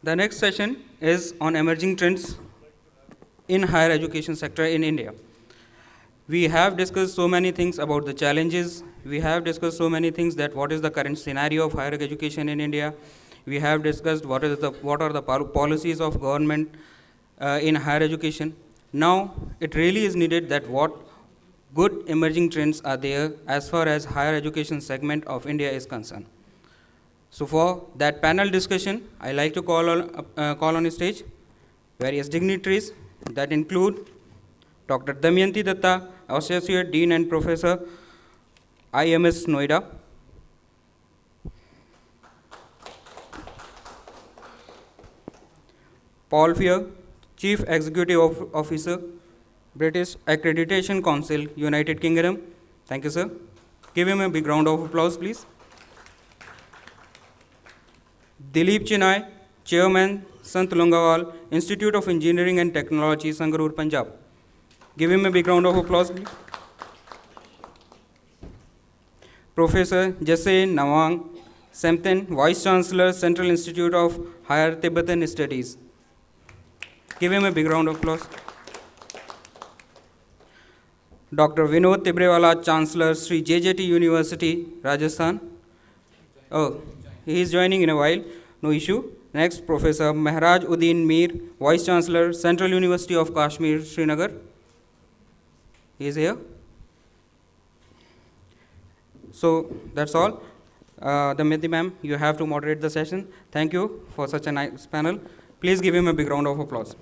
The next session is on emerging trends in higher education sector in India. We have discussed so many things about the challenges. We have discussed so many things that what is the current scenario of higher education in India. We have discussed what, is the, what are the policies of government uh, in higher education. Now, it really is needed that what good emerging trends are there as far as higher education segment of India is concerned. So for that panel discussion, I like to call on, uh, call on stage various dignitaries that include Dr. Damayanti Datta, Associate Dean and Professor, IMS Noida. Paul Fear, Chief Executive Officer, British Accreditation Council, United Kingdom. Thank you, sir. Give him a big round of applause, please. Dilip Chenoy, Chairman, Sant Longowal, Institute of Engineering and Technology, Sangrur, Punjab. Give him a big round of applause, please. Professor Geshe Ngawang, Samten, Vice Chancellor, Central Institute of Higher Tibetan Studies. Give him a big round of applause. Dr. Vinod Tibrewala, Chancellor, Sri JJT University, Rajasthan. Oh, he is joining in a while, no issue. Next, Professor Mehraj Uddin Mir, Vice Chancellor, Central University of Kashmir, Srinagar. He is here. So that's all. Uh, the ma'am, you have to moderate the session. Thank you for such a nice panel. Please give him a big round of applause.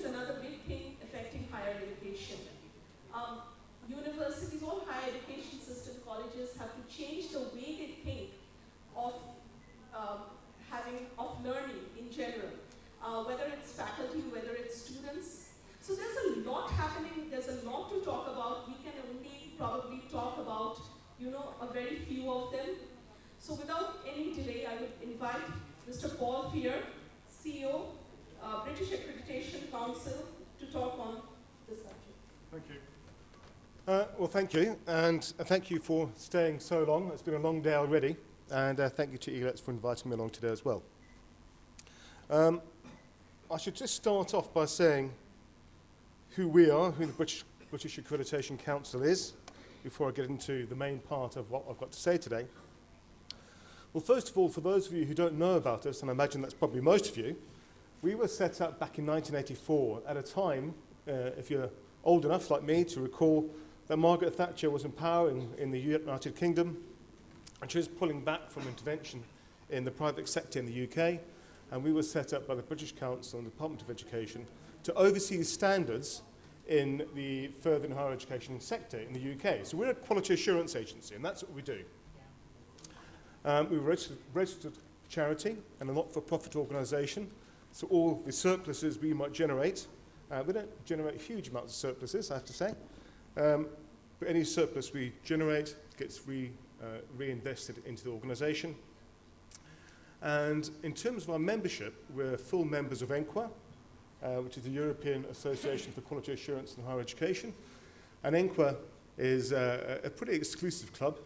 is another big thing affecting higher education. Um, universities or higher education system colleges have to change the way they think of um, having of learning in general, uh, whether it's faculty, whether it's students. So there's a lot happening. There's a lot to talk about. We can only probably talk about you know a very few of them. So without any delay, I would invite Mr. Paul Fear thank you, and thank you for staying so long. It's been a long day already, and uh, thank you to Elets for inviting me along today as well. Um, I should just start off by saying who we are, who the British, British Accreditation Council is, before I get into the main part of what I've got to say today. Well, first of all, for those of you who don't know about us, and I imagine that's probably most of you, we were set up back in 1984 at a time, uh, if you're old enough like me to recall that Margaret Thatcher was in power in, the United Kingdom, and she was pulling back from intervention in the private sector in the UK, and we were set up by the British Council and the Department of Education to oversee standards in the further and higher education sector in the UK. So we're a quality assurance agency, and that's what we do. Um, we're a registered, registered charity and a not-for-profit organisation, so all the surpluses we might generate, uh, we don't generate huge amounts of surpluses, I have to say, um, but any surplus we generate gets re, uh, reinvested into the organisation. And in terms of our membership, we're full members of ENQA, uh, which is the European Association for Quality Assurance in Higher Education. And ENQA is uh, a pretty exclusive club,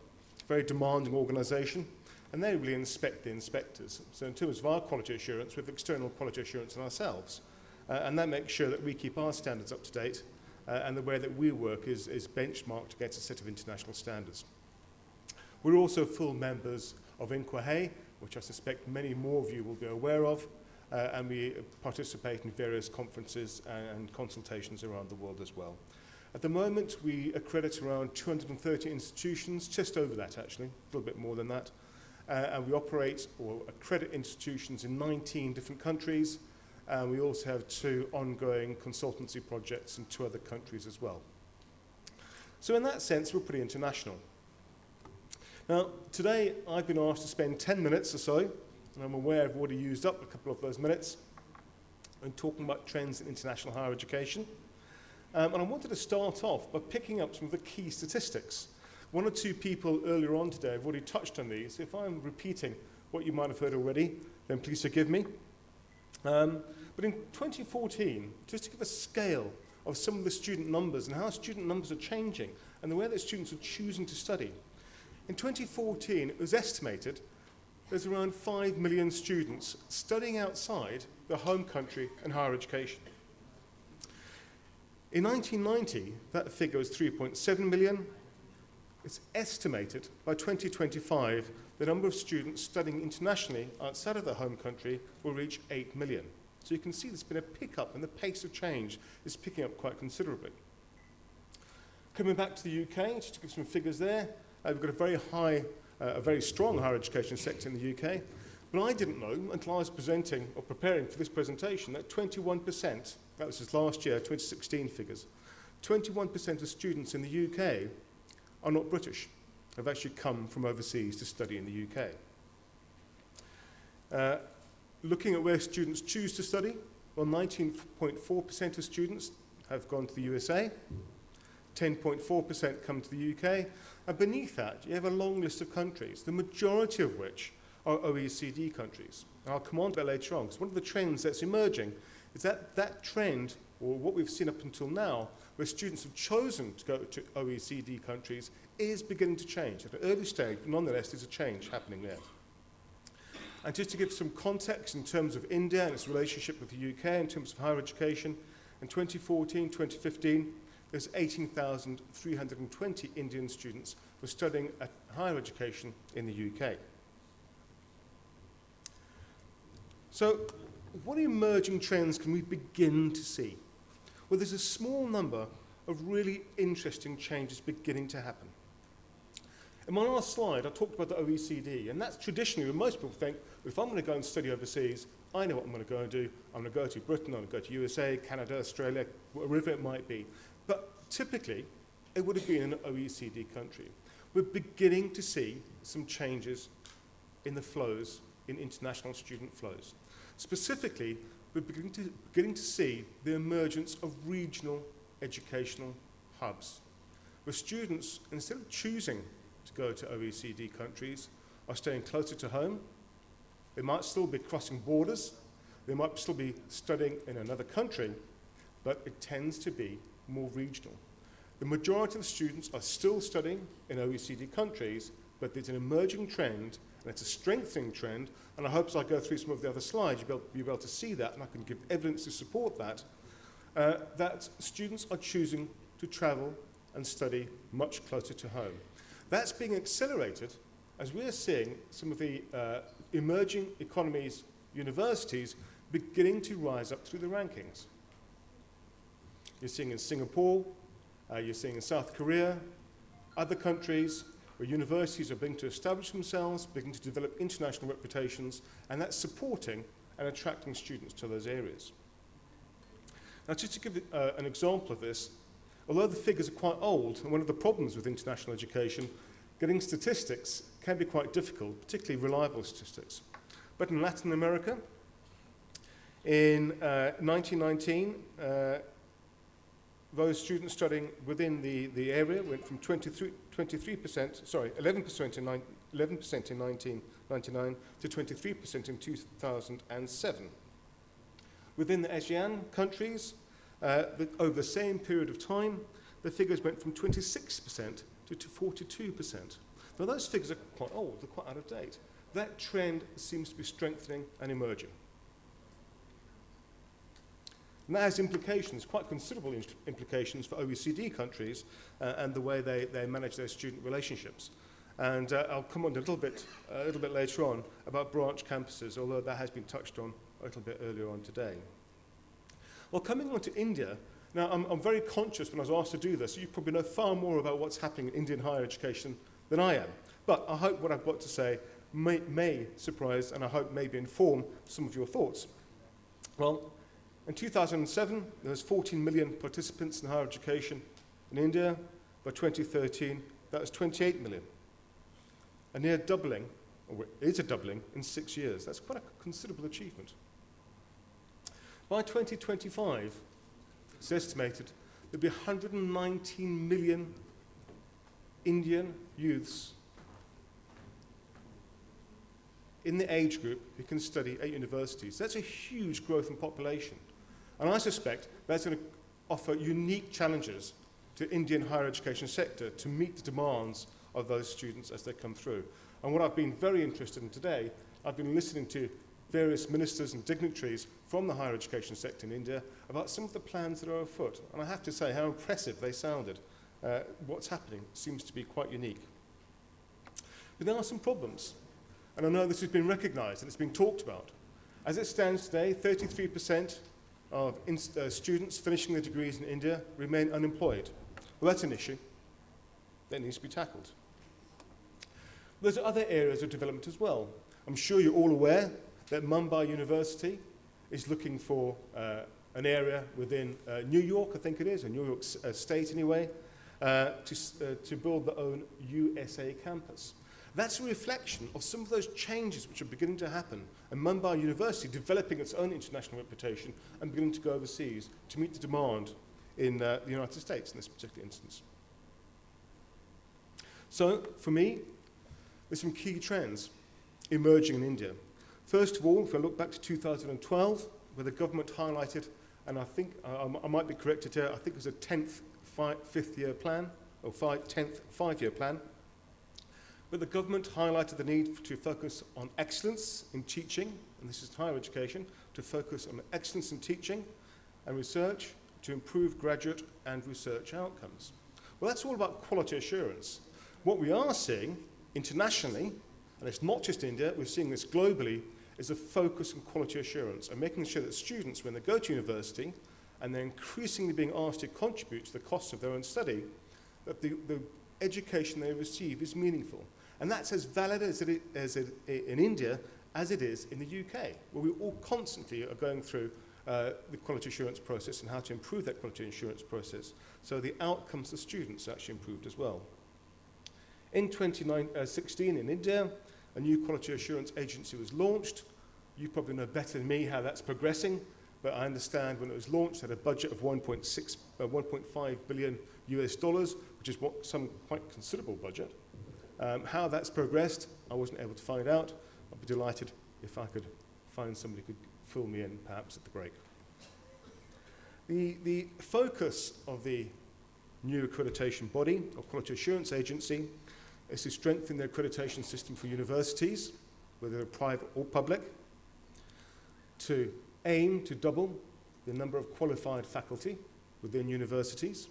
very demanding organisation. and they really inspect the inspectors. So in terms of our quality assurance, we have external quality assurance in ourselves. Uh, and that makes sure that we keep our standards up to date uh, and the way that we work is, is benchmarked against a set of international standards. We're also full members of INQUAHE, which I suspect many more of you will be aware of, uh, and we participate in various conferences and, and consultations around the world as well. At the moment, we accredit around 230 institutions, just over that actually, a little bit more than that, uh, and we operate or accredit institutions in 19 different countries, and we also have two ongoing consultancy projects in two other countries as well. So in that sense, we're pretty international. Now, today I've been asked to spend 10 minutes or so, and I'm aware I've already used up a couple of those minutes, in talking about trends in international higher education. Um, and I wanted to start off by picking up some of the key statistics. One or two people earlier on today have already touched on these. If I'm repeating what you might have heard already, then please forgive me. Um, but in 2014, just to give a scale of some of the student numbers and how student numbers are changing and the way that students are choosing to study, in 2014 it was estimated there's around 5 million students studying outside their home country and higher education. In 1990, that figure was 3.7 million. It's estimated by 2025 the number of students studying internationally outside of their home country will reach 8 million. So you can see there's been a pickup and the pace of change is picking up quite considerably. Coming back to the UK, just to give some figures there, uh, we've got a very high, uh, a very strong higher education sector in the UK. But I didn't know until I was presenting or preparing for this presentation that 21%, that was just last year, 2016 figures, 21% of students in the UK are not British they've actually come from overseas to study in the UK. Uh, looking at where students choose to study, well, 19.4% of students have gone to the USA, 10.4% come to the UK, and beneath that, you have a long list of countries, the majority of which are OECD countries. And I'll come on to that later on, because one of the trends that's emerging is that that trend, or what we've seen up until now, where students have chosen to go to OECD countries, is beginning to change. At an early stage, but nonetheless, there's a change happening there. And just to give some context in terms of India and its relationship with the UK in terms of higher education, in 2014, 2015, there's 18,320 Indian students were studying at higher education in the UK. So, what emerging trends can we begin to see? Well, there's a small number of really interesting changes beginning to happen. In my last slide, I talked about the OECD, and that's traditionally where most people think, if I'm going to go and study overseas, I know what I'm going to go and do. I'm going to go to Britain, I'm going to go to USA, Canada, Australia, wherever it might be. But typically, it would have been an OECD country. We're beginning to see some changes in the flows, in international student flows. Specifically, we're beginning to, beginning to see the emergence of regional educational hubs, where students, instead of choosing to go to OECD countries are staying closer to home. They might still be crossing borders. They might still be studying in another country, but it tends to be more regional. The majority of the students are still studying in OECD countries, but it's an emerging trend, and it's a strengthening trend, and I hope as I go through some of the other slides, you'll be able, to see that, and I can give evidence to support that, uh, that students are choosing to travel and study much closer to home. That's being accelerated as we're seeing some of the uh, emerging economies universities beginning to rise up through the rankings. You're seeing in Singapore, uh, you're seeing in South Korea, other countries where universities are beginning to establish themselves, beginning to develop international reputations, and that's supporting and attracting students to those areas. Now, just to give uh, an example of this, although the figures are quite old, and one of the problems with international education, getting statistics can be quite difficult, particularly reliable statistics. But in Latin America, in uh, 1919, uh, those students studying within the, the area went from 23, 23%, sorry, 11% in, 11% in 1999 to 23% in 2007. Within the ASEAN countries, uh, over the same period of time, the figures went from 26% to 42%. Now, those figures are quite old, they're quite out of date. that trend seems to be strengthening and emerging. And that has implications, quite considerable implications for OECD countries uh, and the way they, they manage their student relationships. And uh, I'll come on a little bit, a little bit later on about branch campuses, although that has been touched on a little bit earlier on today. Well, coming on to India, now I'm, I'm very conscious when I was asked to do this, you probably know far more about what's happening in Indian higher education than I am. But I hope what I've got to say may, may surprise and I hope maybe inform some of your thoughts. Well, in 2007, there was 14 million participants in higher education in India. By 2013, that was 28 million. A near doubling, or is a doubling, in six years. That's quite a considerable achievement. By 2025, it's estimated there'll be 119 million Indian youths in the age group who can study at universities. That's a huge growth in population. And I suspect that's going to offer unique challenges to Indian higher education sector to meet the demands of those students as they come through. And what I've been very interested in today, I've been listening to various ministers and dignitaries from the higher education sector in India about some of the plans that are afoot. And I have to say how impressive they sounded. Uh, what's happening seems to be quite unique. But there are some problems. And I know this has been recognized and it's been talked about. As it stands today, 33% of uh, students finishing their degrees in India remain unemployed. Well, that's an issue that needs to be tackled. There's other areas of development as well. I'm sure you're all aware that Mumbai University is looking for uh, an area within uh, New York, I think it is, or New York uh, State anyway, uh, to, uh, to build their own USA campus. That's a reflection of some of those changes which are beginning to happen, and Mumbai University developing its own international reputation and beginning to go overseas to meet the demand in uh, the United States in this particular instance. So, for me, there's some key trends emerging in India. First of all, if I look back to 2012, where the government highlighted, and I think, uh, I might be corrected here, I think it was a 10th fifth year plan, or five, 10th five-year plan, but the government highlighted the need to focus on excellence in teaching, and this is higher education, to focus on excellence in teaching and research to improve graduate and research outcomes. Well, that's all about quality assurance. What we are seeing internationally, and it's not just India, we're seeing this globally, is a focus on quality assurance and making sure that students, when they go to university, and they're increasingly being asked to contribute to the cost of their own study, that the, the education they receive is meaningful. And that's as valid as it, as it, in India as it is in the UK, where we all constantly are going through uh, the quality assurance process and how to improve that quality assurance process. So the outcomes of students actually improved as well. In 2016 uh, in India, a new quality assurance agency was launched. You probably know better than me how that's progressing, but I understand when it was launched it had a budget of 1.6, uh, 1.5 billion US dollars, which is what, some quite considerable budget. Um, how that's progressed, I wasn't able to find out. I'd be delighted if I could find somebody who could fill me in perhaps at the break. The, the focus of the new accreditation body, or Quality Assurance Agency, is to strengthen the accreditation system for universities, whether they're private or public, to aim to double the number of qualified faculty within universities,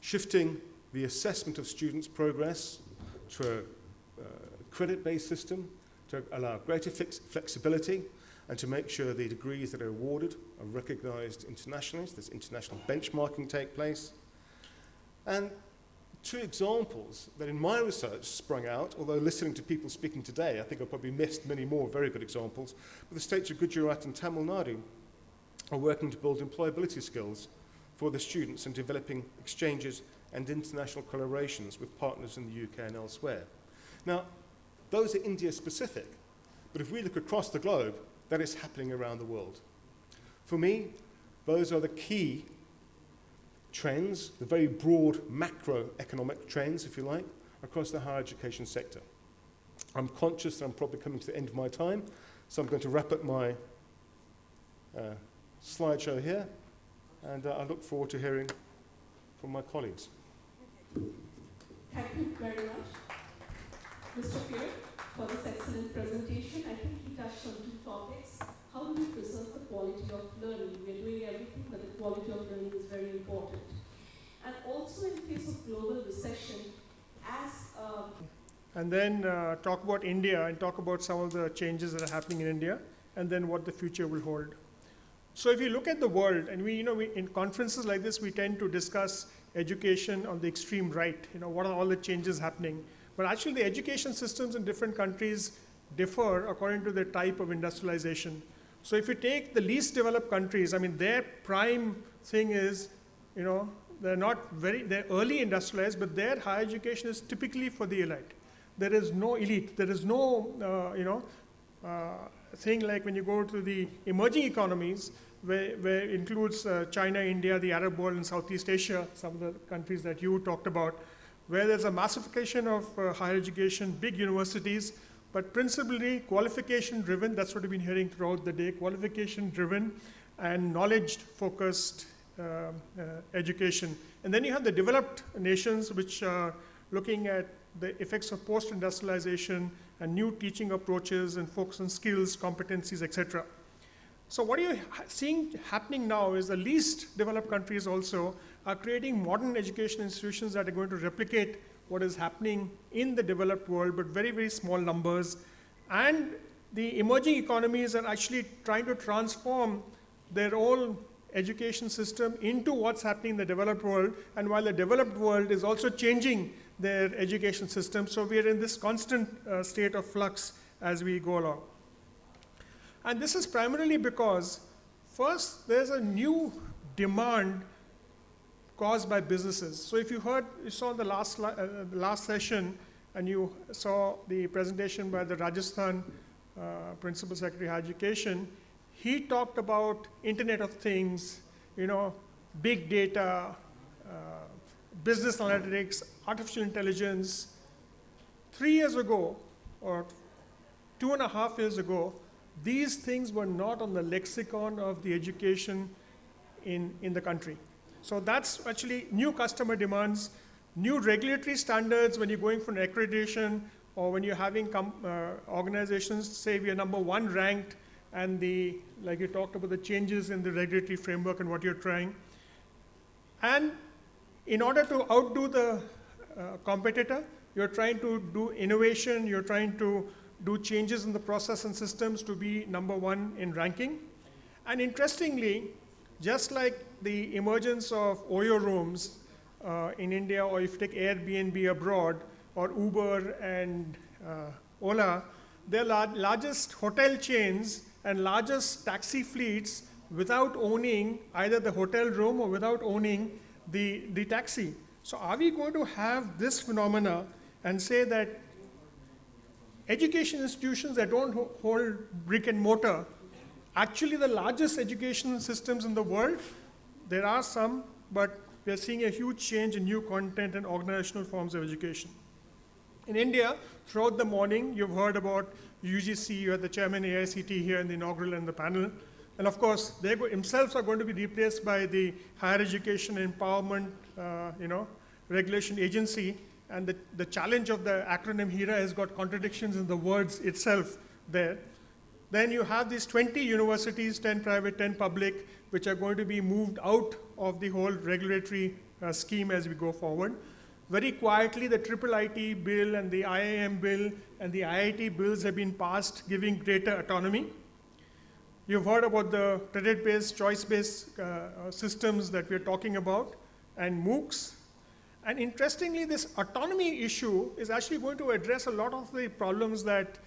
shifting the assessment of students' progress to a uh, credit-based system to allow greater flex flexibility and to make sure the degrees that are awarded are recognized internationally, so there's international benchmarking take place. And two examples that in my research sprung out, although listening to people speaking today, I think I've probably missed many more very good examples, but the states of Gujarat and Tamil Nadu are working to build employability skills for the students and developing exchanges and international collaborations with partners in the UK and elsewhere. Now, those are India specific, but if we look across the globe, that is happening around the world. For me, those are the key trends, the very broad macroeconomic trends, if you like, across the higher education sector. I'm conscious that I'm probably coming to the end of my time, so I'm going to wrap up my uh, slideshow here, and uh, I look forward to hearing from my colleagues. Thank you very much. Mr. Fear? for this excellent presentation. I think he touched on two topics. How do we preserve the quality of learning? We're doing everything, but the quality of learning is very important. And also in face of global recession, as um, and then uh, talk about India and talk about some of the changes that are happening in India, and then what the future will hold. So if you look at the world, and we, you know, we, in conferences like this, we tend to discuss education on the extreme right. You know, what are all the changes happening? But actually, the education systems in different countries differ according to the type of industrialization. So if you take the least developed countries, I mean, their prime thing is, you know, they're not very, they're early industrialized, but their higher education is typically for the elite. There is no elite. There is no, uh, you know, uh, thing like when you go to the emerging economies, where, where includes uh, China, India, the Arab world, and Southeast Asia, some of the countries that you talked about, where there's a massification of uh, higher education, big universities, but principally qualification driven. That's what we've been hearing throughout the day qualification driven and knowledge focused uh, uh, education. And then you have the developed nations, which are looking at the effects of post industrialization and new teaching approaches and focus on skills, competencies, etc. So what you're seeing happening now is the least developed countries also are creating modern education institutions that are going to replicate what is happening in the developed world, but very, very small numbers. And the emerging economies are actually trying to transform their own education system into what's happening in the developed world. And while the developed world is also changing their education system. So we are in this constant uh, state of flux as we go along. And this is primarily because, first, there's a new demand caused by businesses. So if you heard, you saw the last, uh, the last session, and you saw the presentation by the Rajasthan uh, Principal Secretary of Education, he talked about Internet of Things, you know, big data, uh, business analytics, artificial intelligence. Three years ago, or two and a half years ago, these things were not on the lexicon of the education in, in the country. So that's actually new customer demands, new regulatory standards when you're going for an accreditation or when you're having uh, organizations say we are number one ranked and the, like you talked about the changes in the regulatory framework and what you're trying. And in order to outdo the uh, competitor, you're trying to do innovation, you're trying to do changes in the process and systems to be number one in ranking. And interestingly, just like the emergence of Oyo rooms uh, in India, or if you take Airbnb abroad, or Uber and uh, Ola, they're lar- largest hotel chains and largest taxi fleets without owning either the hotel room or without owning the, the taxi. So, are we going to have this phenomena and say that education institutions that don't hold brick and mortar, actually the largest education systems in the world, there are some, but we are seeing a huge change in new content and organizational forms of education. In India, throughout the morning, you've heard about UGC, you had the chairman AICT here in the inaugural and the panel. And of course, they themselves are going to be replaced by the Higher Education Empowerment, uh, you know, Regulation Agency, and the, the challenge of the acronym HERA has got contradictions in the words itself there. Then you have these 20 universities, 10 private, 10 public, which are going to be moved out of the whole regulatory uh, scheme as we go forward. Very quietly, the Triple IT bill and the IIM bill and the IIT bills have been passed, giving greater autonomy. You've heard about the credit-based, choice-based uh, systems that we're talking about, and MOOCs, and interestingly, this autonomy issue is actually going to address a lot of the problems that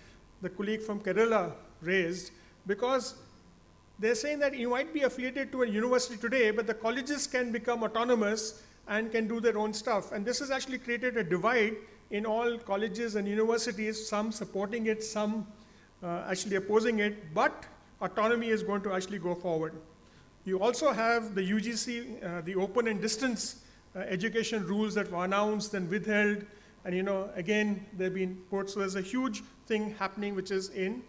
the colleague from Kerala raised, because they're saying that you might be affiliated to a university today, but the colleges can become autonomous and can do their own stuff. And this has actually created a divide in all colleges and universities, some supporting it, some uh, actually opposing it, but autonomy is going to actually go forward. You also have the UGC, uh, the open and distance uh, education rules that were announced and withheld. And you know, again, they've been put. So there's a huge thing happening which is in,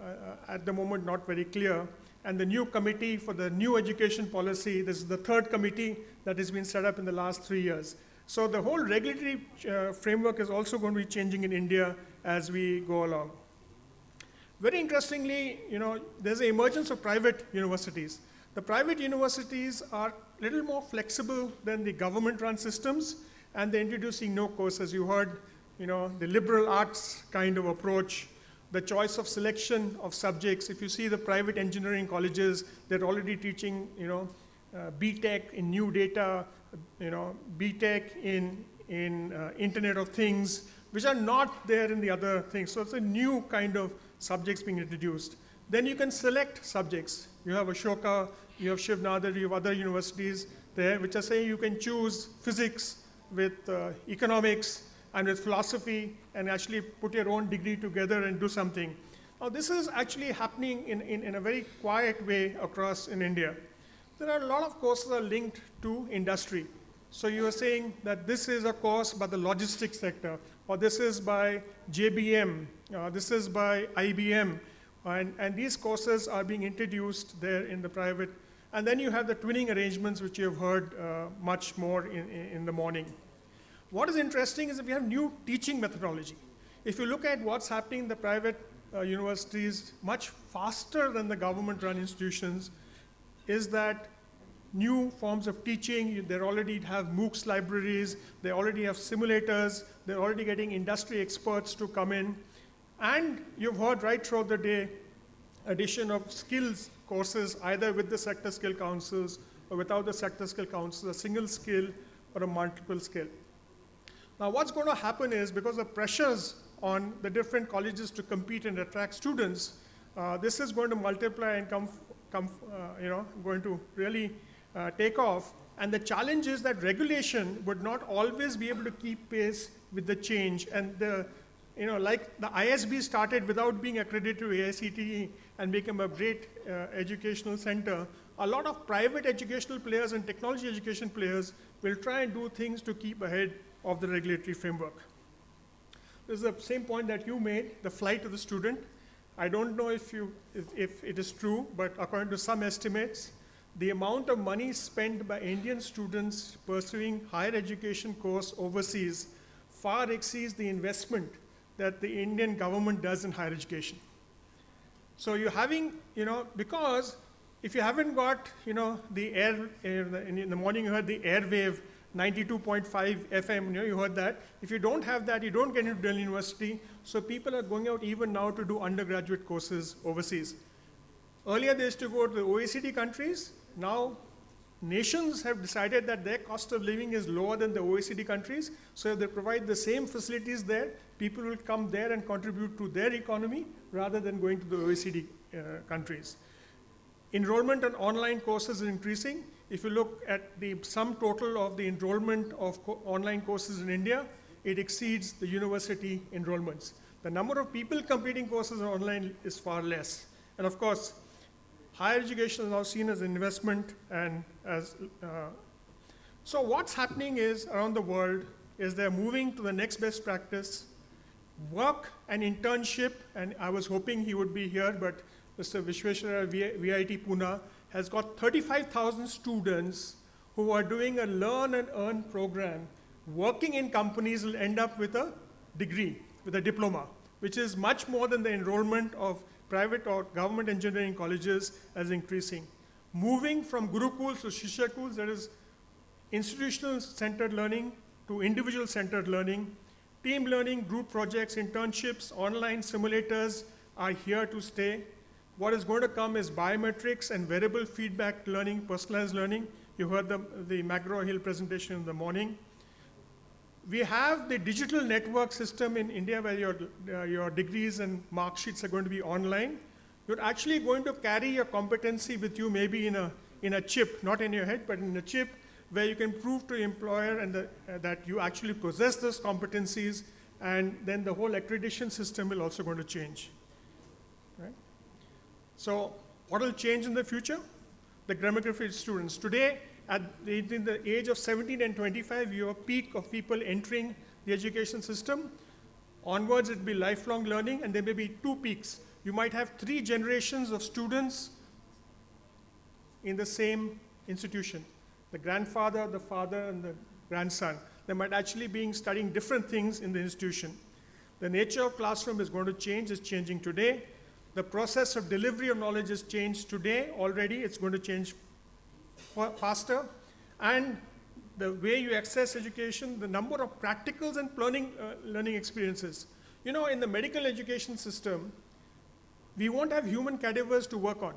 uh, uh, at the moment, not very clear. And the new committee for the new education policy, this is the third committee that has been set up in the last three years. So the whole regulatory uh, framework is also going to be changing in India as we go along. Very interestingly, you know, there's an emergence of private universities. The private universities are little more flexible than the government-run systems, and they're introducing no-course, as You heard, you know, the liberal arts kind of approach, the choice of selection of subjects. If you see the private engineering colleges, they're already teaching, you know, uh, BTech in new data, you know, BTech in, in uh, Internet of Things, which are not there in the other things. So it's a new kind of subjects being introduced. Then you can select subjects. You have Ashoka, you have Shiv Nadar, you have other universities there, which are saying you can choose physics with uh, economics and with philosophy and actually put your own degree together and do something. Now, this is actually happening in, in, in a very quiet way across in India. There are a lot of courses are linked to industry. So you are saying that this is a course by the logistics sector, or this is by JBM, uh, this is by IBM, and, and these courses are being introduced there in the private. And then you have the twinning arrangements, which you have heard uh, much more in, in the morning. What is interesting is that we have new teaching methodology. If you look at what's happening in the private uh, universities, much faster than the government-run institutions, is that new forms of teaching. They already have MOOCs libraries. They already have simulators. They're already getting industry experts to come in. And you've heard right throughout the day addition of skills courses, either with the sector skill councils or without the sector skill councils, a single skill or a multiple skill. Now, what's going to happen is because the pressures on the different colleges to compete and attract students, uh, this is going to multiply and come, come uh, you know, going to really uh, take off. And the challenge is that regulation would not always be able to keep pace with the change. And the, you know, like the ISB started without being accredited to AICTE and became a great uh, educational center, a lot of private educational players and technology education players will try and do things to keep ahead of the regulatory framework. This is the same point that you made, the flight of the student. I don't know if, you, if, if it is true, but according to some estimates, the amount of money spent by Indian students pursuing higher education course overseas far exceeds the investment that the Indian government does in higher education. So you're having, you know, because if you haven't got, you know, the air, in the morning you heard the airwave 92.5 FM, you know, you heard that. If you don't have that, you don't get into Delhi University. So people are going out even now to do undergraduate courses overseas. Earlier they used to go to the OECD countries. Now nations have decided that their cost of living is lower than the OECD countries. So if they provide the same facilities there, people will come there and contribute to their economy rather than going to the OECD uh, countries. Enrollment on online courses is increasing. If you look at the sum total of the enrollment of co online courses in India, it exceeds the university enrollments. The number of people completing courses online is far less. And of course, higher education is now seen as an investment and as, uh, so what's happening is around the world is they're moving to the next best practice, work and internship, and I was hoping he would be here, but Mr. Vishweshwara VIT Pune has got 35,000 students who are doing a learn and earn program. Working in companies will end up with a degree, with a diploma, which is much more than the enrollment of private or government engineering colleges as increasing. Moving from Gurukuls to Shishakuls, that is institutional centered learning to individual centered learning, team learning, group projects, internships, online simulators are here to stay. What is going to come is biometrics and variable feedback learning, personalized learning. You heard the, the McGraw-Hill presentation in the morning. We have the digital network system in India where your, uh, your degrees and mark sheets are going to be online. You're actually going to carry your competency with you maybe in a, in a chip, not in your head, but in a chip where you can prove to employer and the, uh, that you actually possess those competencies and then the whole accreditation system will also going to change. Right? So what will change in the future? The grammar grammography students. Today, at the, in the age of 17 and 25, you have a peak of people entering the education system. Onwards, it will be lifelong learning, and there may be two peaks. You might have three generations of students in the same institution. The grandfather, the father, and the grandson. They might actually be studying different things in the institution. The nature of classroom is going to change, it's changing today. The process of delivery of knowledge has changed today already. It's going to change faster. And the way you access education, the number of practicals and learning, uh, learning experiences. You know, in the medical education system, we won't have human cadavers to work on.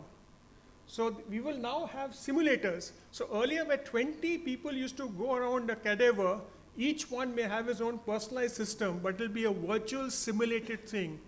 So we will now have simulators. So earlier, where 20 people used to go around a cadaver, each one may have his own personalized system, but it'll be a virtual simulated thing.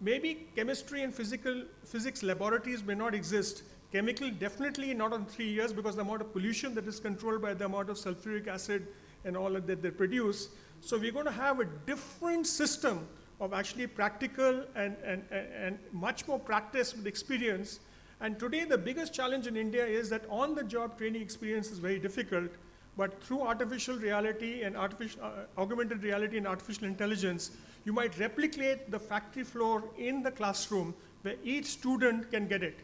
Maybe chemistry and physical physics laboratories may not exist. Chemical definitely not on three years because the amount of pollution that is controlled by the amount of sulfuric acid and all that they produce. So we're going to have a different system of actually practical and, and, and, much more practice with experience. And today the biggest challenge in India is that on-the-job training experience is very difficult, but through artificial reality and artificial, uh, augmented reality and artificial intelligence, you might replicate the factory floor in the classroom where each student can get it.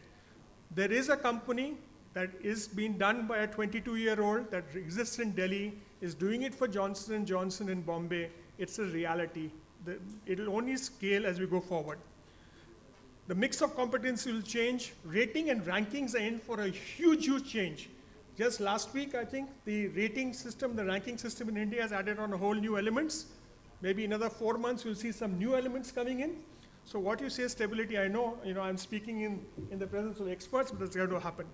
There is a company that is being done by a 22-year-old that exists in Delhi, is doing it for Johnson & Johnson in Bombay. It's a reality. It'll only scale as we go forward. The mix of competency will change. Rating and rankings are in for a huge, huge change. Just last week, I think, the rating system, the ranking system in India has added on a whole new elements. Maybe another four months, you'll see some new elements coming in. So what you say is stability, I know, you know, I'm speaking in, in the presence of experts, but it's going to happen.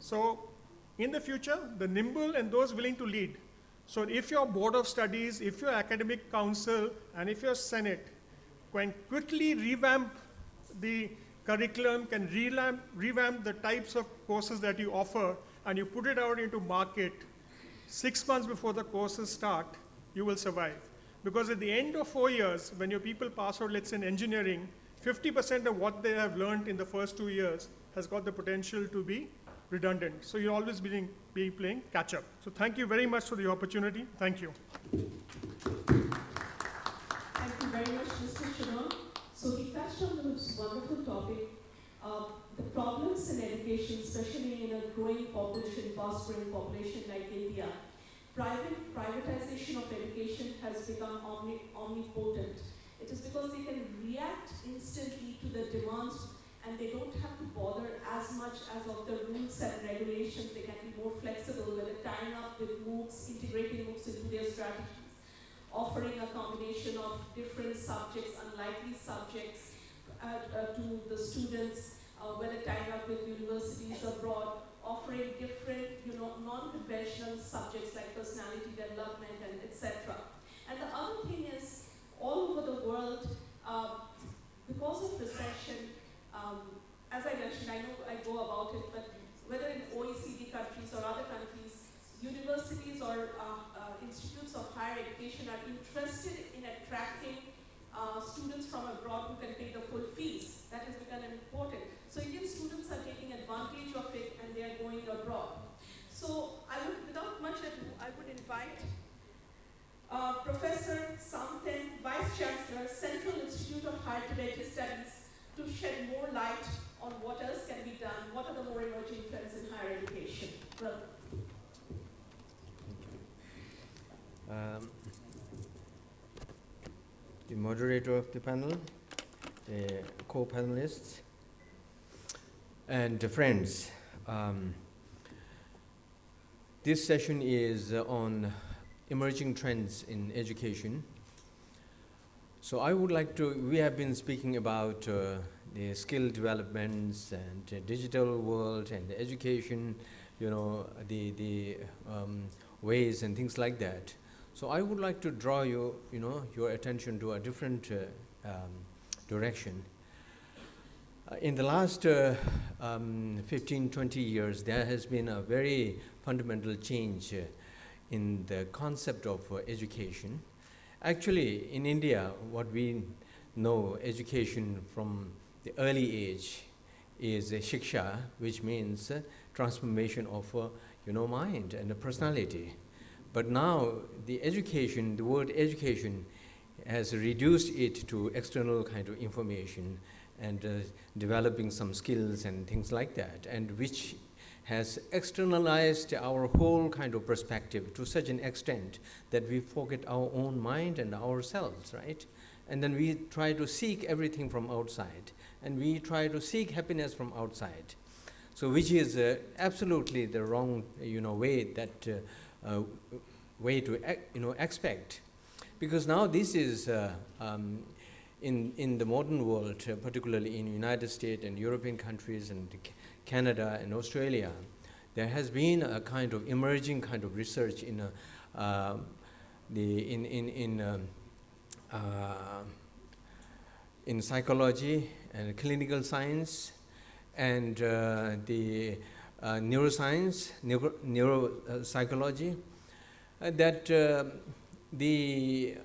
So in the future, the nimble and those willing to lead. So if your board of studies, if your academic council, and if your senate can quickly revamp the curriculum, can revamp, revamp the types of courses that you offer, and you put it out into market six months before the courses start, you will survive. Because at the end of four years, when your people pass out, let's say in engineering, 50% of what they have learned in the first two years has got the potential to be redundant. So you're always being, be playing catch up. So thank you very much for the opportunity. Thank you. Thank you very much, Mr. Shimon. So he touched on this wonderful topic, uh, the problems in education, especially in a growing population, fast-growing population like India. Private privatization of education has become omni, omnipotent. It is because they can react instantly to the demands and they don't have to bother as much as of the rules and regulations. They can be more flexible, whether tying up with MOOCs, integrating MOOCs into their strategies offering a combination of different subjects, unlikely subjects uh, uh, to the students, uh, whether tying up with universities abroad, offering different, you know, non-conventional subjects like personality development and etc. And the other thing is, all over the world, uh, because of recession, um, as I mentioned, I know I go about it, but whether in OECD countries or other countries, universities or uh, uh, institutes of higher education are interested in attracting uh, students from abroad who can pay the full fees. That has become important. So Indian students are taking advantage of it and they are going abroad. So I would, without much ado, I would invite uh, Professor Samten, Vice Chancellor, Central Institute of Higher Education Studies, to shed more light on what else can be done, what are the more emerging trends in higher education. Welcome. Um, the moderator of the panel, the co-panelists, and the friends. Um, this session is uh, on emerging trends in education. So I would like to, we have been speaking about uh, the skill developments and the digital world and the education, you know, the, the um, ways and things like that. So I would like to draw you, you know, your attention to a different uh, um, direction. Uh, in the last uh, um, 15, 20 years, there has been a very fundamental change uh, in the concept of uh, education. Actually, in India, what we know education from the early age is uh, shiksha, which means transformation of, you know, mind and personality. But now the education, the word education, has reduced it to external kind of information and uh, developing some skills and things like that, and which has externalized our whole kind of perspective to such an extent that we forget our own mind and ourselves, right? and then we try to seek everything from outside, and we try to seek happiness from outside. So, which is uh, absolutely the wrong, you know, way that uh, uh, way to you know expect, because now this is uh, um, in in the modern world, uh, particularly in United States and European countries and Canada and Australia, there has been a kind of emerging kind of research in uh, the in in in um, in psychology and clinical science and uh, the uh, neuroscience, neuro, neuropsychology, uh, that the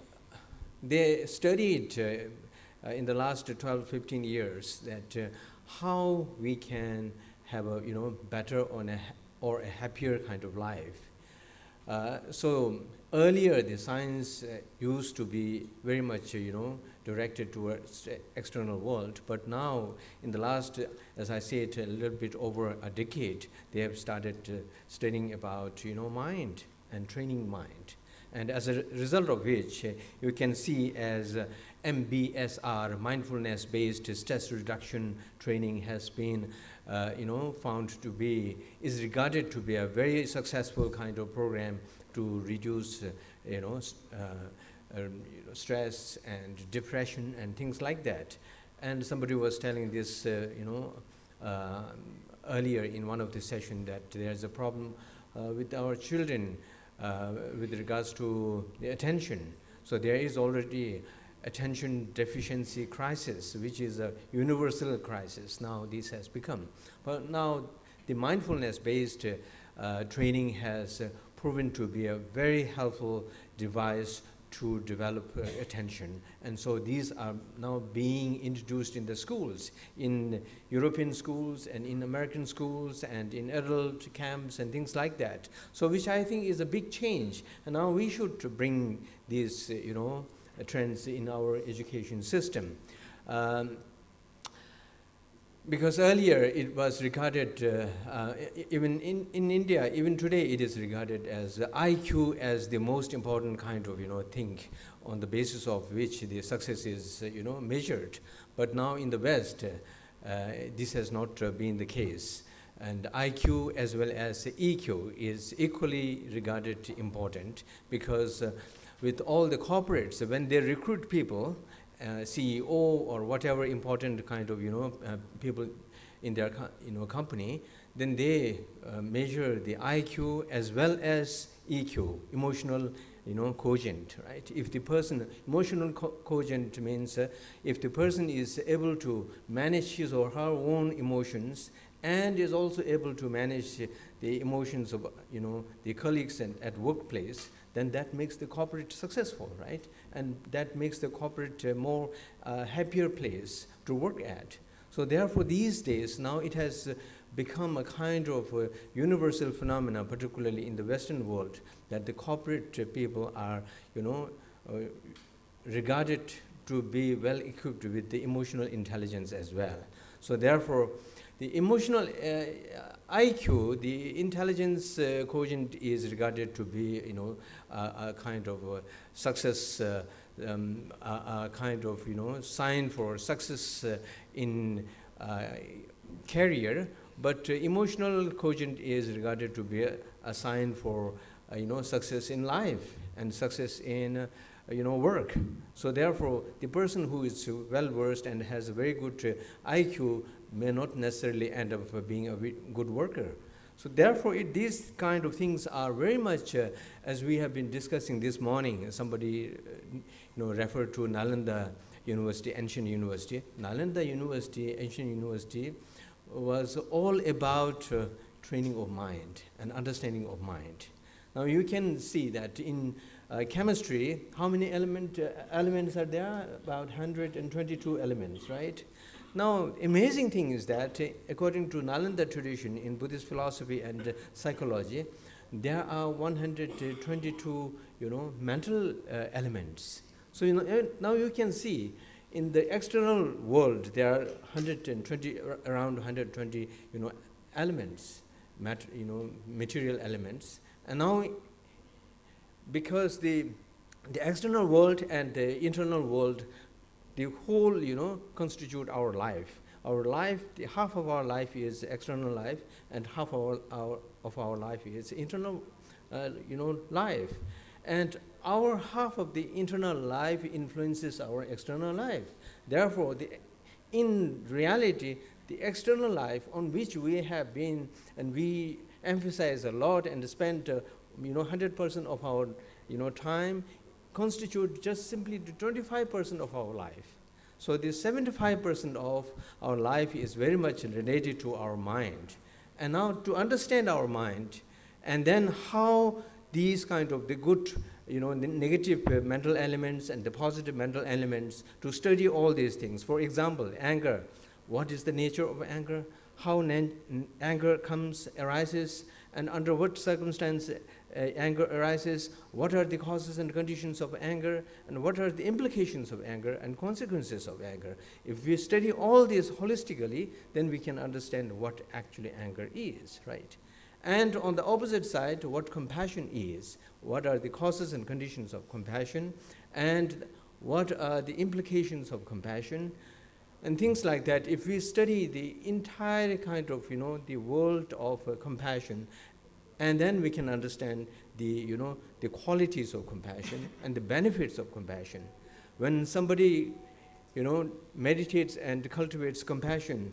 they studied in the last 12, 15 years that how we can have a you know better or a, or a happier kind of life. Uh, so earlier the science uh, used to be very much uh, you know directed towards external world. But now, in the last, as I said, a little bit over a decade, they have started uh, studying about you know mind and training mind. And as a result of which, uh, you can see as uh, MBSR, mindfulness-based stress reduction training, has been, uh, you know, found to be is regarded to be a very successful kind of program to reduce, uh, you know, uh, uh, you know, stress and depression and things like that. And somebody was telling this, uh, you know, uh, earlier in one of the sessions that there's a problem with our children with regards to the attention. So there is already attention deficiency crisis, which is a universal crisis. Now this has become. But now the mindfulness-based uh, training has uh, proven to be a very helpful device to develop uh, attention. And so these are now being introduced in the schools, in European schools and in American schools and in adult camps and things like that. So which I think is a big change. And now we should bring these, you know, trends in our education system. Um, because earlier it was regarded, uh, uh, even in, in India, even today it is regarded as IQ as the most important kind of, you know, thing on the basis of which the success is, you know, measured. But now in the West, uh, this has not uh, been the case. And IQ as well as EQ is equally regarded important because uh, with all the corporates, when they recruit people, uh, CEO or whatever important kind of you know uh, people in their you know company, then they uh, measure the IQ as well as EQ, emotional you know quotient, right? If the person emotional co quotient means uh, if the person is able to manage his or her own emotions and is also able to manage the emotions of you know the colleagues and at workplace, then that makes the corporate successful, right? And that makes the corporate a more uh, happier place to work at. So therefore, these days, now it has uh, become a kind of a universal phenomenon, particularly in the Western world, that the corporate uh, people are, you know, uh, regarded to be well equipped with the emotional intelligence as well. So therefore, the emotional uh, IQ, the intelligence uh, quotient is regarded to be, you know, a kind of a success, uh, um, a, a, kind of, you know, sign for success uh, in uh, career. But emotional quotient is regarded to be a, a sign for, you know, success in life and success in you know, work. So therefore, the person who is well versed and has a very good uh, IQ may not necessarily end up being a good worker. So therefore, it, these kind of things are very much, uh, as we have been discussing this morning, somebody uh, you know, referred to Nalanda University, ancient university. Nalanda University, ancient university, was all about uh, training of mind and understanding of mind. Now you can see that in uh, chemistry, how many element, uh, elements are there? About 122 elements, right? Now, amazing thing is that, uh, according to Nalanda tradition in Buddhist philosophy and uh, psychology, there are 122, you know, mental uh, elements. So you know, uh, now you can see in the external world there are 120, around 120, you know, elements, mat, you know, material elements, and now because the the external world and the internal world the whole, you know, constitute our life. Our life, the half of our life is external life, and half of our, of our life is internal, uh, you know, life. And our half of the internal life influences our external life. Therefore, the, in reality, the external life on which we have been and we emphasize a lot and spend, uh, you know, 100% of our, you know, time constitute just simply 25% of our life. So the 75% of our life is very much related to our mind. And now to understand our mind and then how these kind of the good, you know, the negative mental elements and the positive mental elements to study all these things. For example, anger. What is the nature of anger? How anger comes, arises, and under what circumstance uh, anger arises, what are the causes and conditions of anger, and what are the implications of anger and consequences of anger. If we study all this holistically, then we can understand what actually anger is, right? And on the opposite side, what compassion is, what are the causes and conditions of compassion, and what are the implications of compassion, and things like that. If we study the entire kind of, you know, the world of uh, compassion, and then we can understand the, you know, the qualities of compassion and the benefits of compassion. When somebody, you know, meditates and cultivates compassion,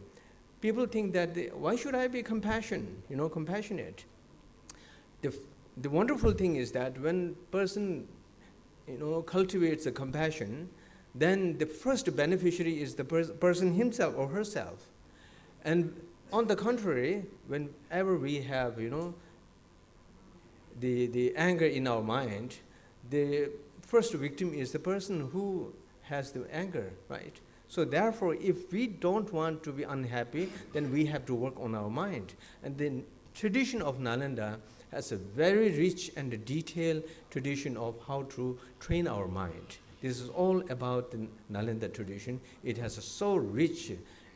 people think that, they, why should I be compassion, you know, compassionate? The, the wonderful thing is that when person, you know, cultivates a compassion, then the first beneficiary is the pers person himself or herself. And on the contrary, whenever we have, you know, the, the anger in our mind, the first victim is the person who has the anger, right? So therefore, if we don't want to be unhappy, then we have to work on our mind. And the tradition of Nalanda has a very rich and detailed tradition of how to train our mind. This is all about the Nalanda tradition. It has so rich,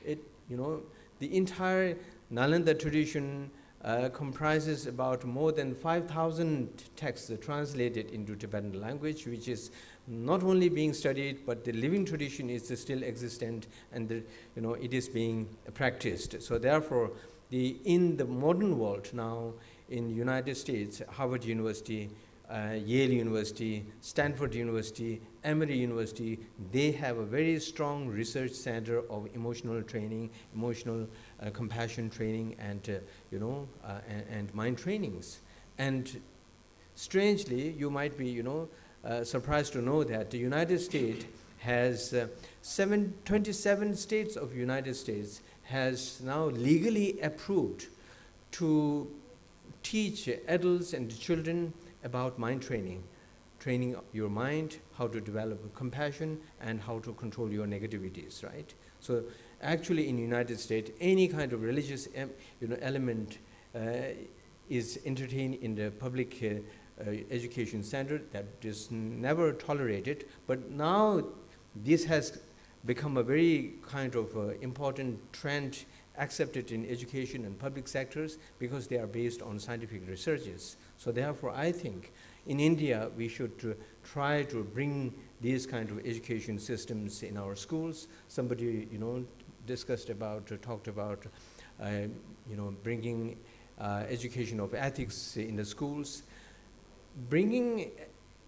it, you know, the entire Nalanda tradition uh, comprises about more than 5,000 texts translated into Tibetan language, which is not only being studied, but the living tradition is still existent and the, you know, it is being practiced. So therefore, the, in the modern world now, in United States, Harvard University, uh, Yale University, Stanford University, Emory University, they have a very strong research center of emotional training, emotional uh, compassion training, and uh, you know, uh, and, and, mind trainings. And strangely, you might be, you know, uh, surprised to know that the United States has uh, seven, 27 states of United States has now legally approved to teach adults and children about mind training, training your mind, how to develop compassion, and how to control your negativities, right? So actually in the United States, any kind of religious you know, element uh, is entertained in the public uh, uh, education center that is never tolerated, but now this has become a very kind of uh, important trend accepted in education and public sectors because they are based on scientific researches. So therefore, I think in India, we should try to bring these kind of education systems in our schools. Somebody, you know, discussed about, talked about, uh, you know, bringing uh, education of ethics in the schools. Bringing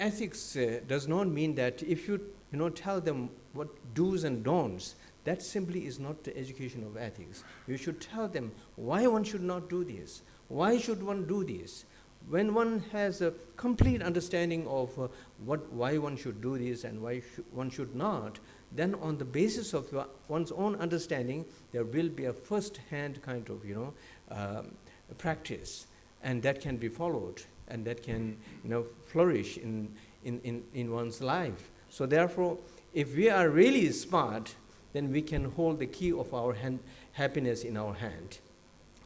ethics uh, does not mean that if you, you know, tell them what do's and don'ts, that simply is not the education of ethics. You should tell them why one should not do this. Why should one do this? When one has a complete understanding of uh, what, why one should do this and why sh one should not, then on the basis of one's own understanding, there will be a first-hand kind of, you know, um, practice, and that can be followed, and that can, you know, flourish in, in, in, in one's life. So therefore, if we are really smart, then we can hold the key of our hand, happiness in our hand.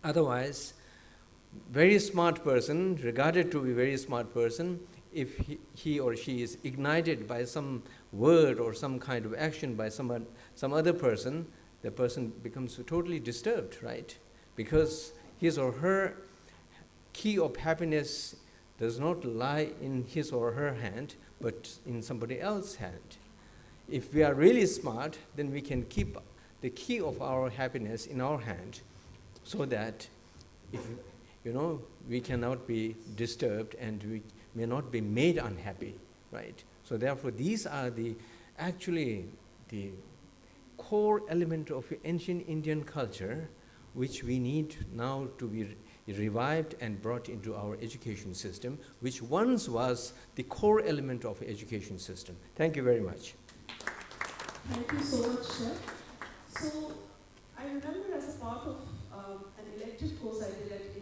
Otherwise, very smart person, regarded to be very smart person, if he, he, or she is ignited by some word or some kind of action by some, some other person, the person becomes totally disturbed, right? Because his or her key of happiness does not lie in his or her hand, but in somebody else's hand. if we are really smart, then we can keep the key of our happiness in our hand so that if, you know, we cannot be disturbed and we may not be made unhappy, right? So therefore, these are the actually the core element of ancient Indian culture which we need now to be revived and brought into our education system, which once was the core element of education system. Thank you very much. Thank you so much, sir. So, I remember as a part of um, an elective course I did at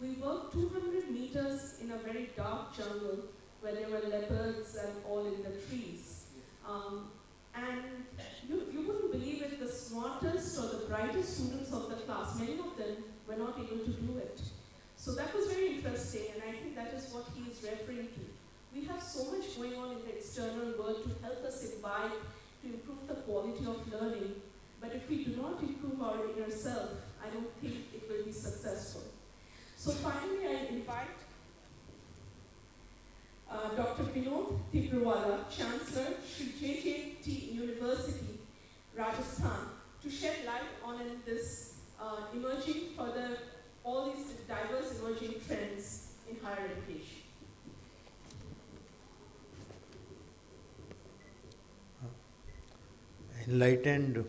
We worked 200 meters in a very dark jungle where there were leopards and all in the trees. Um, and you, you wouldn't believe it, the smartest or the brightest students of the class, many of them were not able to do it. So that was very interesting, and I think that is what he is referring to. We have so much going on in the external world to help us imbibe, to improve the quality of learning, but if we do not improve our inner self, I don't think successful. So finally, I invite uh, Dr. Vinod Tibrewala, Chancellor, Sri JJT University, Rajasthan, to shed light on this uh, emerging further, all these diverse emerging trends in higher education. Enlightened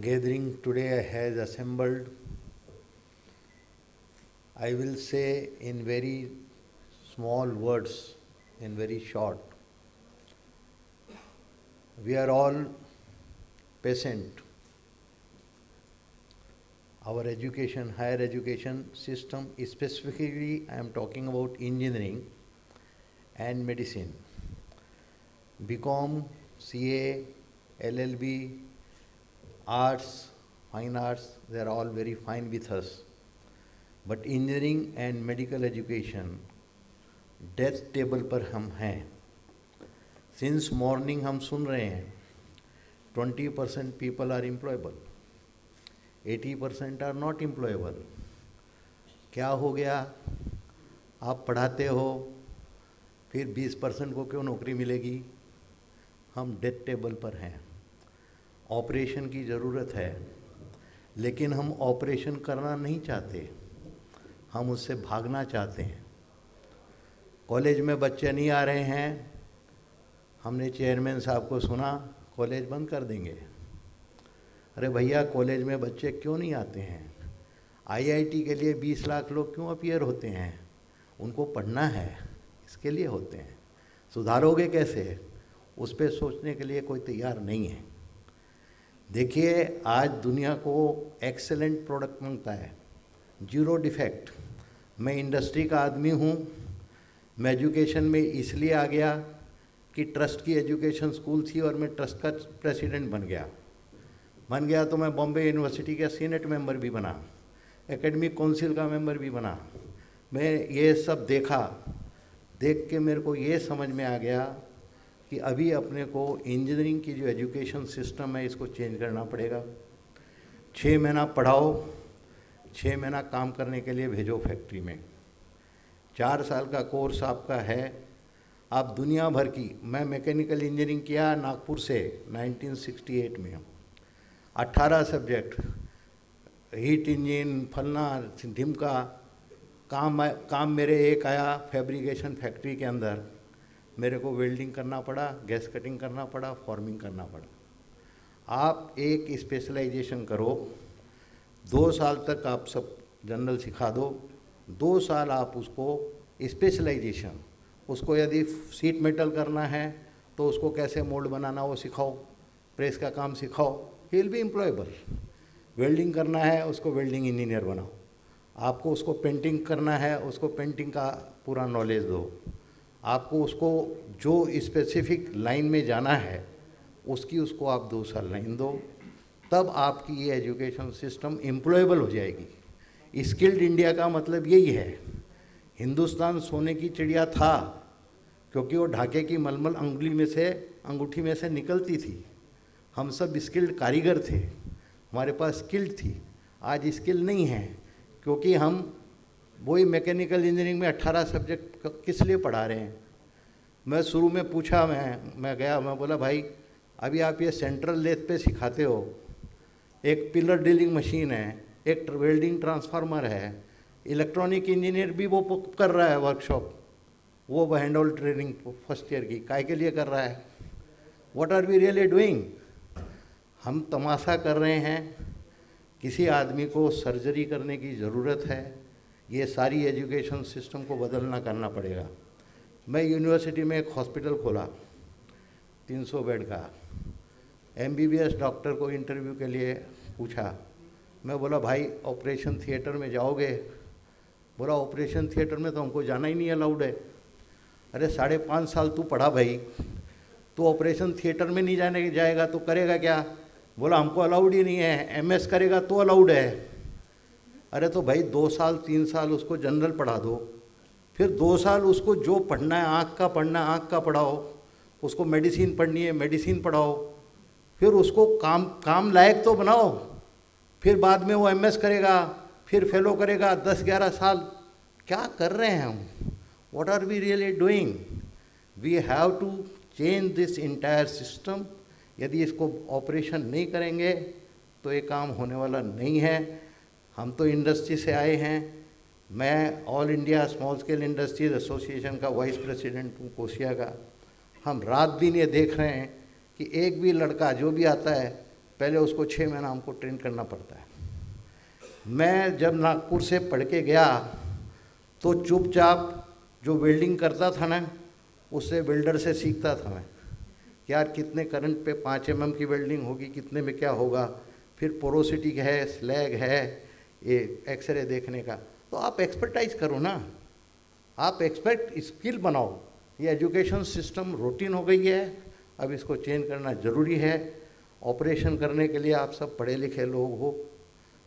gathering today has assembled, I will say in very small words, in very short. We are all peasant. Our education, higher education system, specifically I am talking about engineering and medicine. BCom, CA, LLB, arts, fine arts, they are all very fine with us. But engineering and medical education death table पर हम हैं। Since morning हम सुन रहे हैं twenty percent people are employable eighty percent are not employable क्या हो गया? आप पढ़ाते हो, फिर बीस परसेंट को क्यों नौकरी मिलेगी? हम डेथ टेबल पर हैं। ऑपरेशन की ज़रूरत है, लेकिन हम ऑपरेशन करना नहीं चाहते। हम उससे भागना चाहते हैं। कॉलेज में बच्चे नहीं आ रहे हैं। हमने चेयरमैन साहब को सुना, कॉलेज बंद कर देंगे। अरे भैया, कॉलेज में बच्चे क्यों नहीं आते हैं? आईआईटी के लिए 20 लाख लोग क्यों अपियर होते हैं? उनको पढ़ना है, इसके लिए होते हैं। सुधारोगे कैसे? उस पर सोचने के लिए कोई तैयार नहीं है। देखिए, आज दुनिया को एक्सेलेंट प्रोडक्ट माँगता है। Zero defect. मैं इंडस्ट्री का आदमी हूँ। मैं एजुकेशन में इसलिए आ गया कि ट्रस्ट की एजुकेशन स्कूल थी और मैं ट्रस्ट का प्रेसिडेंट बन गया। बन गया तो मैं बॉम्बे यूनिवर्सिटी का सीनेट मेंबर भी बना, एकेडमिक काउंसिल का मेंबर भी बना। मैं ये सब देखा, देख के मेरे को ये समझ में आ गया कि अभी अपने को इंजीनियरिंग की जो एजुकेशन सिस्टम है, इसको चेंज करना पड़ेगा। छः महीना पढ़ाओ छः महीना काम करने के लिए भेजो फैक्ट्री में। चार साल का कोर्स आपका है। आप दुनिया भर की, मैं मैकेनिकल इंजीनियरिंग किया नागपुर से 1968 में। 18 सब्जेक्ट, हीट इंजन, फलना ढिमका काम काम मेरे एक आया फैब्रिकेशन फैक्ट्री के अंदर। मेरे को वेल्डिंग करना पड़ा, गैस कटिंग करना पड़ा, फॉर्मिंग करना पड़ा। आप एक स्पेशलाइजेशन करो दो साल तक आप सब जनरल सिखा दो। दो साल आप उसको स्पेशलाइजेशन उसको यदि सीट मेटल करना है तो उसको कैसे मोल्ड बनाना वो सिखाओ प्रेस का काम सिखाओ ही विल बी एम्प्लॉयबल वेल्डिंग करना है, उसको वेल्डिंग इंजीनियर बनाओ। आपको उसको पेंटिंग करना है, उसको पेंटिंग का पूरा नॉलेज दो। आपको उसको जो स्पेसिफिक लाइन में जाना है, उसकी उसको आप दो साल लाइन दो। तब आपकी ये एजुकेशन सिस्टम एम्प्लॉयबल हो जाएगी। स्किल्ड इंडिया का मतलब यही है। हिंदुस्तान सोने की चिड़िया था, क्योंकि वो ढाके की मलमल अंगुली में से, अंगूठी में से निकलती थी। हम सब स्किल्ड कारीगर थे। हमारे पास स्किल्ड थी। आज स्किल नहीं है, क्योंकि हम वही मैकेनिकल इंजीनियरिंग में 18 सब्जेक्ट किस लिए पढ़ा रहे हैं? मैं शुरू में पूछा, मैं मैं गया, मैं बोला, भाई, अभी आप ये सेंट्रल लेथ पे सिखाते हो एक पिलर ड्रिलिंग मशीन है, एक वेल्डिंग ट्रांसफार्मर है इलेक्ट्रॉनिक इंजीनियर भी वो कर रहा है वर्कशॉप वो hand hold training first year की, काय के लिए कर रहा है? What are we really doing हम तमाशा कर रहे हैं, किसी आदमी को सर्जरी करने की ज़रूरत है, ये सारी एजुकेशन सिस्टम को बदलना करना पड़ेगा। मैं यूनिवर्सिटी में एक हॉस्पिटल खोला 300 बेड का। एमबीबीएस डॉक्टर को इंटरव्यू के लिए पूछा। मैं बोला, भाई ऑपरेशन थिएटर में जाओगे? बोला ऑपरेशन थिएटर में तो हमको जाना ही नहीं अलाउड है। अरे, साढ़े पाँच साल तू पढ़ा भाई। तो ऑपरेशन थिएटर में नहीं जाने जाएगा तो करेगा क्या? बोला, हमको अलाउड ही नहीं है। एमएस करेगा तो अलाउड है। अरे तो भाई, दो साल, तीन साल उसको जनरल पढ़ा दो। फिर दो साल उसको जो पढ़ना है, आँख का पढ़ना है, आँख का पढ़ाओ। उसको मेडिसिन पढ़नी है मेडिसिन पढ़ाओ। फिर उसको काम काम लायक तो बनाओ। फिर बाद में वो एमएस करेगा, फिर फेलो करेगा, दस ग्यारह साल। क्या कर रहे हैं हम? What are we really doing we have to change this entire system यदि इसको ऑपरेशन नहीं करेंगे तो ये काम होने वाला नहीं है। हम तो इंडस्ट्री से आए हैं। मैं all India small scale industries association का वाइस प्रेसिडेंट हूँ कोसिया का। हम रात दिन ये देख रहे हैं। कि एक भी लड़का जो भी आता है, पहले उसको छः महीना हमको ट्रेन करना पड़ता है। मैं जब नागपुर से पढ़ के गया तो चुपचाप जो वेल्डिंग करता था ना उससे वेल्डर से सीखता था मैं। कि यार कितने करंट पे पाँच एम की वेल्डिंग होगी, कितने में क्या होगा? फिर पोरोसिटी है स्लैग है, ये एक्सरे देखने का। तो आप एक्सपर्टाइज करो ना। आप एक्सपर्ट स्किल बनाओ। ये एजुकेशन सिस्टम रूटीन हो गई है। अब इसको चेंज करना ज़रूरी है। ऑपरेशन करने के लिए आप सब पढ़े लिखे लोग हो।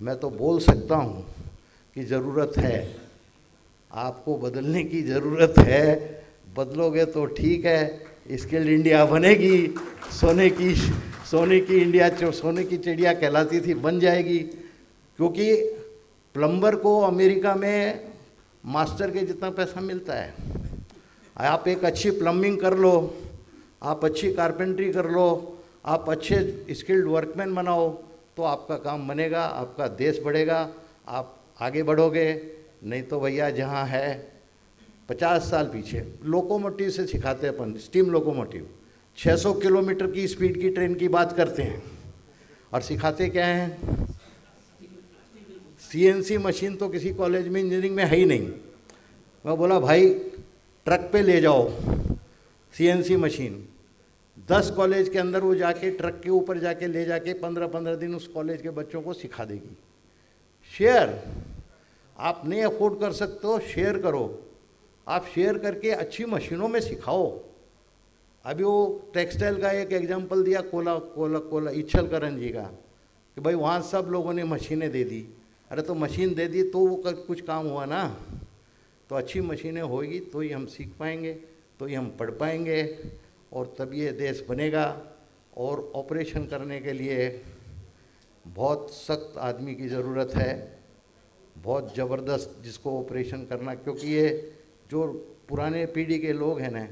मैं तो बोल सकता हूँ कि ज़रूरत है। आपको बदलने की ज़रूरत है। बदलोगे तो ठीक है। स्किल्ड इंडिया बनेगी। सोने की सोने की इंडिया सोने की चिड़िया कहलाती थी, बन जाएगी। क्योंकि प्लम्बर को अमेरिका में मास्टर के जितना पैसा मिलता है। आप एक अच्छी प्लम्बिंग कर लो। आप अच्छी कारपेंट्री कर लो, आप अच्छे स्किल्ड वर्कमैन बनाओ तो आपका काम बनेगा, आपका देश बढ़ेगा, आप आगे बढ़ोगे। नहीं तो भैया जहाँ है, पचास साल पीछे। लोकोमोटिव से सिखाते हैं अपन स्टीम लोकोमोटिव 600 किलोमीटर की स्पीड की ट्रेन की बात करते हैं। और सिखाते क्या हैं? सीएनसी मशीन तो किसी कॉलेज में इंजीनियरिंग में है ही नहीं। मैं बोला, भाई ट्रक पे ले जाओ। सीएनसी मशीन दस कॉलेज के अंदर वो जाके ट्रक के ऊपर जाके, ले जाके पंद्रह पंद्रह दिन उस कॉलेज के बच्चों को सिखा देगी। शेयर आप नहीं अफोर्ड कर सकते हो शेयर करो। आप शेयर करके अच्छी मशीनों में सिखाओ। अभी वो टेक्सटाइल का एक एग्जांपल दिया, कोला कोला कोला इच्छल करण जी का, कि भाई वहाँ सब लोगों ने मशीनें दे दी। अरे तो मशीन दे दी तो वो कुछ काम हुआ ना। तो अच्छी मशीनें होगी तो ही हम सीख पाएँगे। तो ये हम पढ़ पाएँगे और तब ये देश बनेगा और ऑपरेशन करने के लिए बहुत सख्त आदमी की ज़रूरत है, बहुत ज़बरदस्त जिसको ऑपरेशन करना, क्योंकि ये जो पुराने पीढ़ी के लोग हैं ना,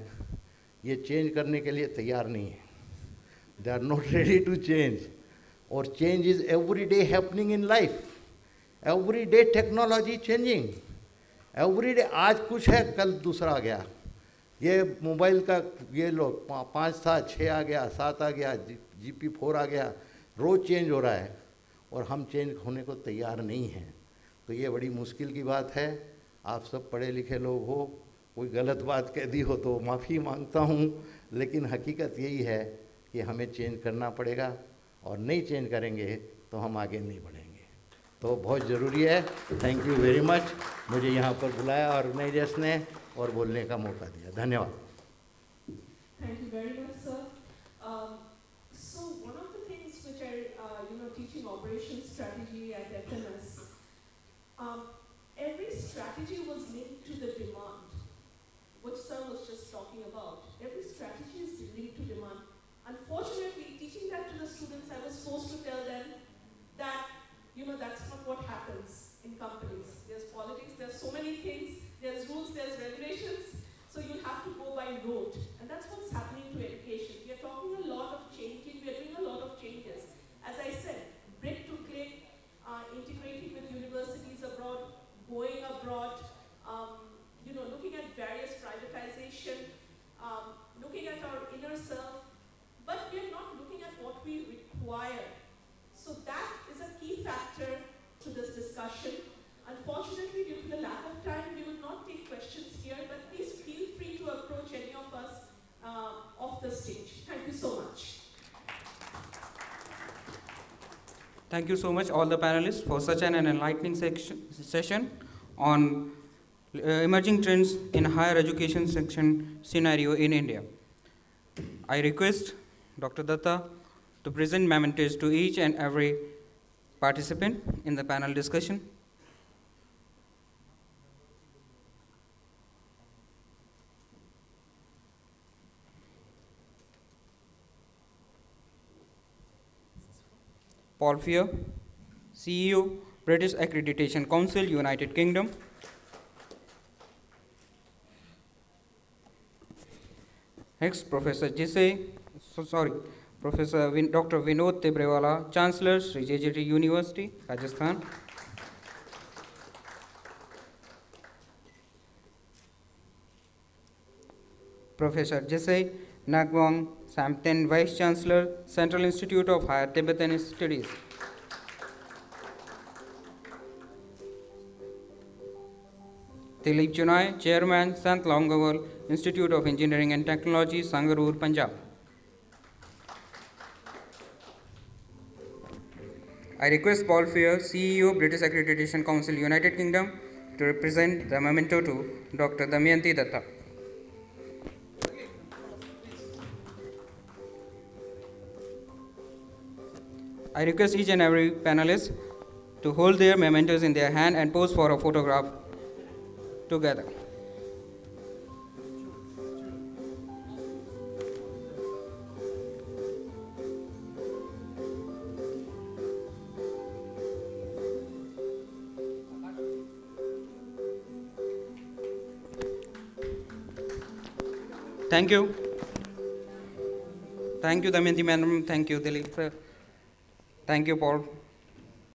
ये चेंज करने के लिए तैयार नहीं है। They are not ready to change और change is every day happening in life every day technology changing every day आज कुछ है, कल दूसरा आ गया। ये मोबाइल का ये लो पा, पाँच था छः आ गया सात आ गया जी पी फोर आ गया रोज़ चेंज हो रहा है और हम चेंज होने को तैयार नहीं हैं। तो ये बड़ी मुश्किल की बात है। आप सब पढ़े लिखे लोग हो कोई गलत बात कह दी हो तो माफ़ी माँगता हूँ लेकिन हकीकत यही है कि हमें चेंज करना पड़ेगा और नहीं चेंज करेंगे तो हम आगे नहीं बढ़ेंगे। तो बहुत ज़रूरी है। Thank you very much. मुझे यहाँ पर बुलाया ऑर्गेनाइजर्स ने और बोलने का मौका दिया धन्यवाद Thank you very much, sir. Um, so one of the things which are, uh, you know, teaching operations strategy at FMS, um, every strategy was linked to the demand, which sir was just talking about. Every strategy is linked to demand. Unfortunately, teaching that to the students, I was forced to tell them that, you know, that's not what happens in companies. There's politics, there's so many things, there's rules, there's regulations, so you'll have to go by rote. And that's what's happening to education. We are talking a lot of changing, we are doing a lot of changes. As I said, brick to click, uh, integrating with universities abroad, going abroad, um, you know, looking at various privatization, um, looking at our inner self, but we are not looking at what we require. So that is a key factor to this discussion. Unfortunately, due to the lack of time, we will not take questions here, but please feel free to approach any of us uh, off the stage. Thank you so much. Thank you so much, all the panelists, for such an enlightening session on uh, emerging trends in higher education section scenario in India. I request Dr. Datta to present mementos to each and every participant in the panel discussion. Paul Fear, CEO, British Accreditation Council, United Kingdom. Next, Professor Jise, so sorry, Professor Vin, Dr. Vinod Tibrewala, Chancellor, Sri JJT University, Rajasthan. Professor Jesse Ngawang Samten, Vice Chancellor, Central Institute of Higher Tibetan Studies. Dilip Chenoy, Chairman, Sant Longowal Institute of Engineering and Technology, Sangrur, Punjab. I request Paul Fear, CEO, British Accreditation Council, United Kingdom, to represent the memento to Dr. Damayanti Datta. I request each and every panelist to hold their mementos in their hand and pose for a photograph together. Thank you. Thank you, Damayanti madam. Thank you, Dilip sir. Thank you, Paul.